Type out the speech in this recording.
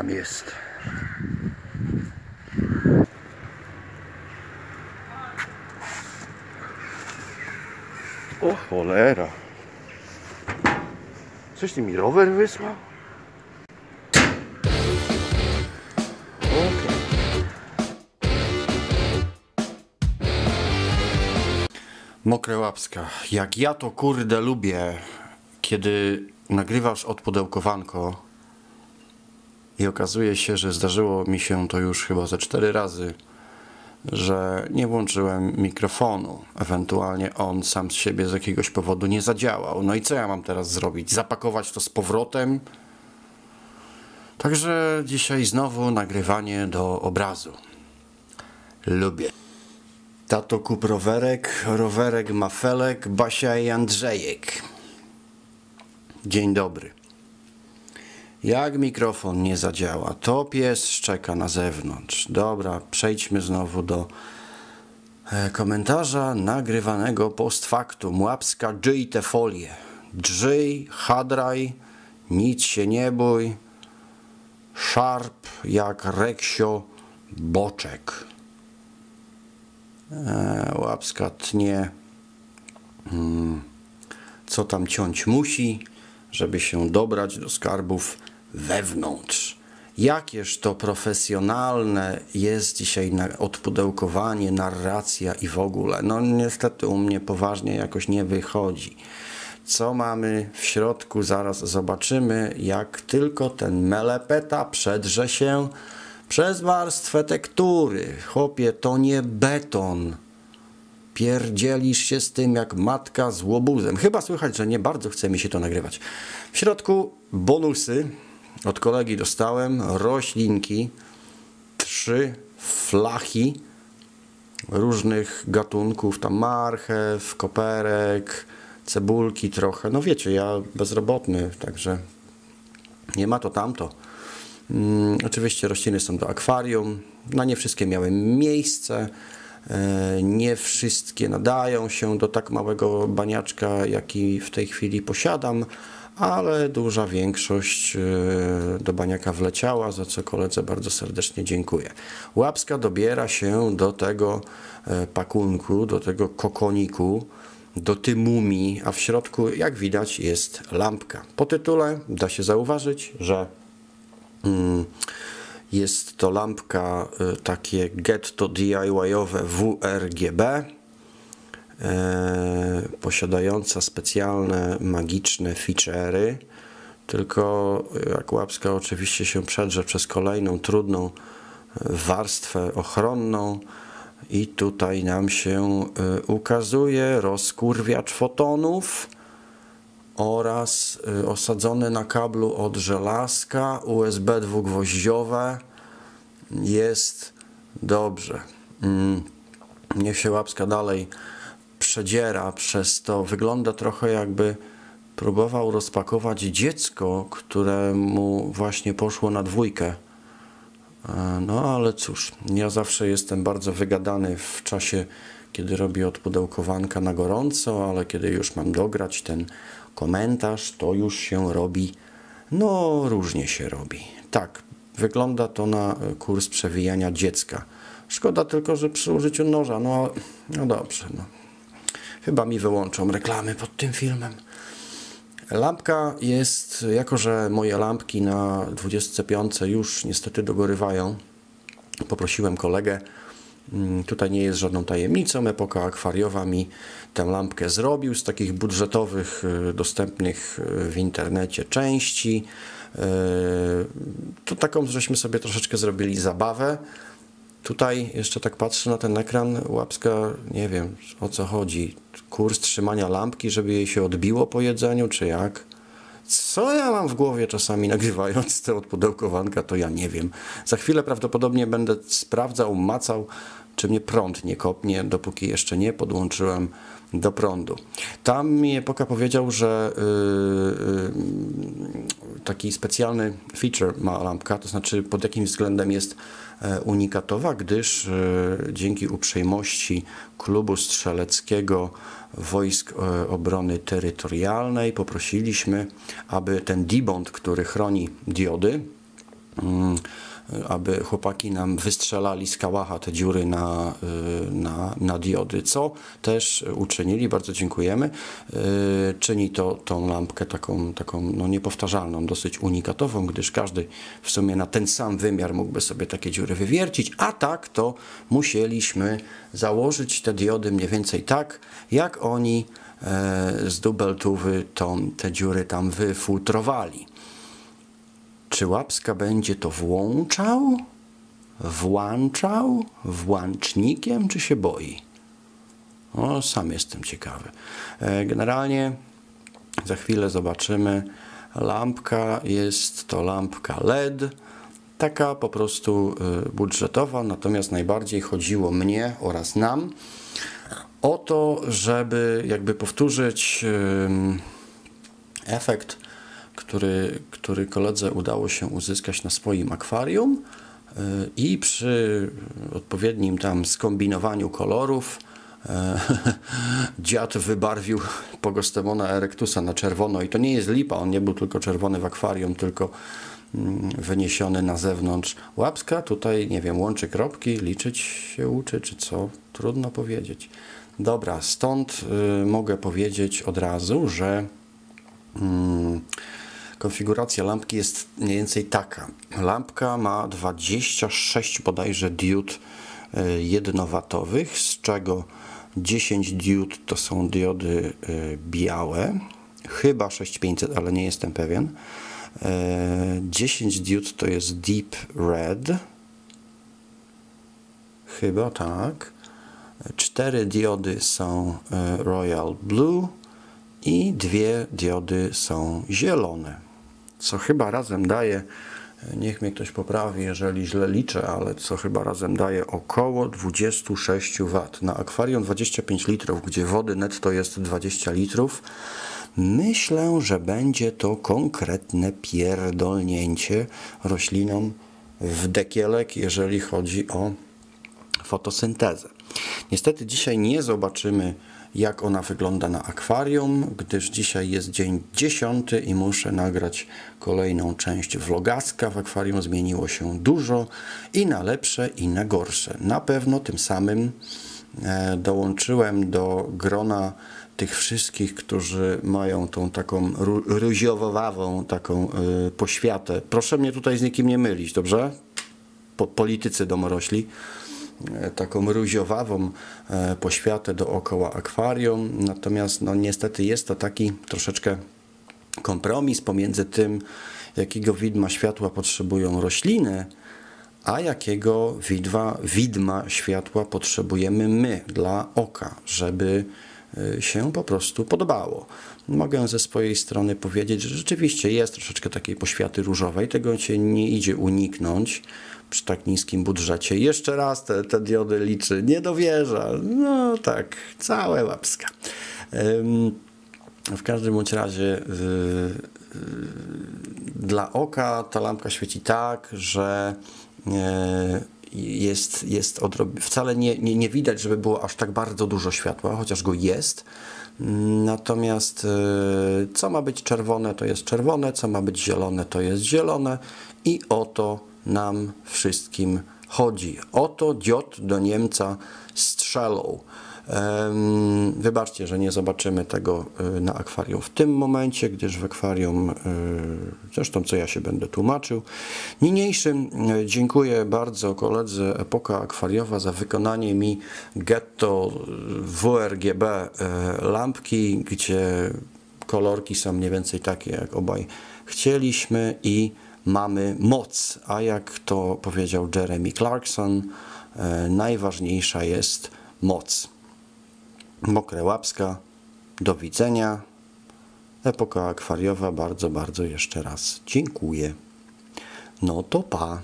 tam jest. O cholera. Coś ty mi rower wysłał? Okej. Mokre łapska. Jak ja to kurde lubię, kiedy nagrywasz odpudełkowanko i okazuje się, że zdarzyło mi się to już chyba ze cztery razy, że nie włączyłem mikrofonu. Ewentualnie on sam z siebie z jakiegoś powodu nie zadziałał. No i co ja mam teraz zrobić? Zapakować to z powrotem? Także dzisiaj znowu nagrywanie do obrazu. Lubię. Tato kup rowerek, rowerek ma Felek, Basia i Andrzejek. Dzień dobry. Jak mikrofon nie zadziała, to pies szczeka na zewnątrz. Dobra, przejdźmy znowu do e, komentarza nagrywanego post factum. Łapska, dżyj te folie. Drzyj, hadraj, nic się nie bój. Szarp jak reksio boczek. E, łapska tnie, mm, co tam ciąć musi, żeby się dobrać do skarbów wewnątrz. Jakież to profesjonalne jest dzisiaj odpudełkowanie, narracja i w ogóle. No niestety u mnie poważnie jakoś nie wychodzi. Co mamy w środku, zaraz zobaczymy, jak tylko ten melepeta przedrze się przez warstwę tektury. Chłopie, to nie beton. Pierdzielisz się z tym jak matka z łobuzem. Chyba słychać, że nie bardzo chce mi się to nagrywać. W środku bonusy od kolegi dostałem, roślinki, trzy flachy różnych gatunków, tam marchew, koperek, cebulki trochę. No wiecie, ja bezrobotny, także nie ma to tamto. Mm, oczywiście rośliny są do akwarium. Na nie wszystkie miałem miejsce. E, Nie wszystkie nadają się do tak małego baniaczka, jaki w tej chwili posiadam, ale duża większość e, do baniaka wleciała, za co koledze bardzo serdecznie dziękuję. Łapska dobiera się do tego e, pakunku, do tego kokoniku, do tymumi, a w środku, jak widać, jest lampka. Po tytule da się zauważyć, że Mm, Jest to lampka y, takie getto DIY-owe WRGB, e, posiadająca specjalne magiczne feature'y. Tylko y, jak łapska oczywiście się przedrze przez kolejną trudną y, warstwę ochronną i tutaj nam się y, ukazuje rozkurwiacz fotonów oraz y, osadzone na kablu od żelazka USB dwugwoździowe jest dobrze. Mm, Niech się łapska dalej przedziera przez to. Wygląda trochę jakby próbował rozpakować dziecko, któremu właśnie poszło na dwójkę. E, No ale cóż, ja zawsze jestem bardzo wygadany w czasie, kiedy robię odpudełkowanka na gorąco, ale kiedy już mam dograć ten komentarz, to już się robi, no różnie się robi. Tak, wygląda to na e, kurs przewijania dziecka. Szkoda tylko, że przy użyciu noża, no, no dobrze, no. Chyba mi wyłączą reklamy pod tym filmem. Lampka jest, jako że moje lampki na 25 już niestety dogorywają, poprosiłem kolegę, tutaj nie jest żadną tajemnicą, epoka akwariowa mi tę lampkę zrobił z takich budżetowych, y, dostępnych y, w internecie części. Y, To taką, żeśmy sobie troszeczkę zrobili zabawę. Tutaj jeszcze tak patrzę na ten ekran, łapska, nie wiem o co chodzi. Kurs trzymania lampki, żeby jej się odbiło po jedzeniu, czy jak? Co ja mam w głowie czasami nagrywając te odpudełkowanka, to ja nie wiem. Za chwilę prawdopodobnie będę sprawdzał, macał, czy mnie prąd nie kopnie, dopóki jeszcze nie podłączyłem do prądu. Tam mi Epoka powiedział, że yy, yy, taki specjalny feature ma lampka, to znaczy pod jakim względem jest e, unikatowa, gdyż e, dzięki uprzejmości klubu strzeleckiego Wojsk e, Obrony Terytorialnej poprosiliśmy, aby ten dibond, który chroni diody, aby chłopaki nam wystrzelali z kałacha te dziury na, y, na, na diody, co też uczynili, bardzo dziękujemy. Y, czyni to tą lampkę taką, taką no, niepowtarzalną, dosyć unikatową, gdyż każdy w sumie na ten sam wymiar mógłby sobie takie dziury wywiercić, a tak to musieliśmy założyć te diody mniej więcej tak, jak oni e, z dubeltówy tą, te dziury tam wyfultrowali. Czy Łapska będzie to włączał, włączał, włącznikiem, czy się boi? Sam jestem ciekawy. E, generalnie za chwilę zobaczymy. Lampka jest to lampka LED, taka po prostu e, budżetowa, natomiast najbardziej chodziło mnie oraz nam o to, żeby jakby powtórzyć efekt który, który koledze udało się uzyskać na swoim akwarium y, i przy odpowiednim tam skombinowaniu kolorów e, dziad wybarwił Pogostemona erectusa na czerwono i to nie jest lipa, on nie był tylko czerwony w akwarium, tylko mm, wyniesiony na zewnątrz. Łapska tutaj, nie wiem, łączy kropki, liczyć się uczy, czy co? Trudno powiedzieć. Dobra, stąd y, mogę powiedzieć od razu, że mm, Konfiguracja lampki jest mniej więcej taka. Lampka ma 26 bodajże diod e, jednowatowych, z czego 10 diod to są diody e, białe, chyba 6500, ale nie jestem pewien. 10 e, diod to jest deep red, chyba tak. 4 diody są royal blue i dwie diody są zielone co chyba razem daje, niech mnie ktoś poprawi, jeżeli źle liczę, ale co chyba razem daje około 26 W. Na akwarium 25 litrów, gdzie wody netto jest 20 litrów, myślę, że będzie to konkretne pierdolnięcie roślinom w dekielek, jeżeli chodzi o fotosyntezę. Niestety dzisiaj nie zobaczymy jak ona wygląda na akwarium, gdyż dzisiaj jest dzień dziesiąty i muszę nagrać kolejną część vlogaska. W akwarium zmieniło się dużo i na lepsze i na gorsze. Na pewno tym samym e, dołączyłem do grona tych wszystkich, którzy mają tą taką ruziowowawą taką y, poświatę. Proszę mnie tutaj z nikim nie mylić, dobrze? Po, politycy domorośli. E, taką ruziowawą e, poświatę dookoła akwarium. Natomiast no, niestety jest to taki troszeczkę kompromis pomiędzy tym, jakiego widma światła potrzebują rośliny, a jakiego widma, widma światła potrzebujemy my dla oka, żeby się po prostu podobało. Mogę ze swojej strony powiedzieć, że rzeczywiście jest troszeczkę takiej poświaty różowej, tego się nie idzie uniknąć przy tak niskim budżecie. Jeszcze raz te, te diody liczy, nie dowierza. No tak, całe łapska. W każdym bądź razie y, y, dla oka ta lampka świeci tak, że e, jest, jest odrob... wcale nie, nie, nie widać, żeby było aż tak bardzo dużo światła, chociaż go jest. Natomiast e, co ma być czerwone, to jest czerwone, co ma być zielone, to jest zielone i oto nam wszystkim chodzi. Oto diod do Niemca strzelą. Wybaczcie, że nie zobaczymy tego e, na akwarium w tym momencie, gdyż w akwarium, e, zresztą co ja się będę tłumaczył. Niniejszym e, dziękuję bardzo koledze Epoka Akwariowa za wykonanie mi Getto WRGB lampki, gdzie kolorki są mniej więcej takie, jak obaj chcieliśmy i mamy moc, a jak to powiedział Jeremy Clarkson, najważniejsza jest moc. Mokre Łapska, do widzenia. Epoka akwariowa, bardzo, bardzo jeszcze raz dziękuję. No to pa.